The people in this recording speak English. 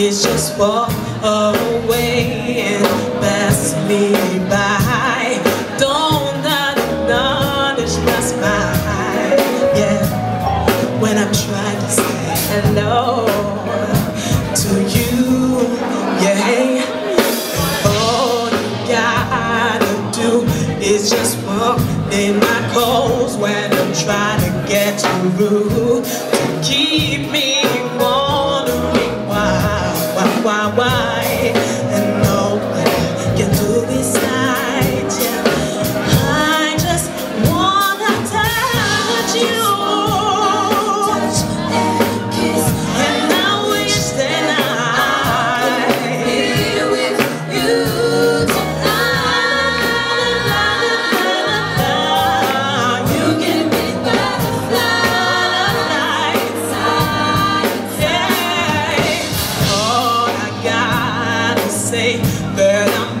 is just walk away and pass me by. Don't acknowledge my smile, yeah. When I'm trying to say hello to you, yeah. All you gotta do is just walk in my clothes when I'm trying to get you to keep me that I'm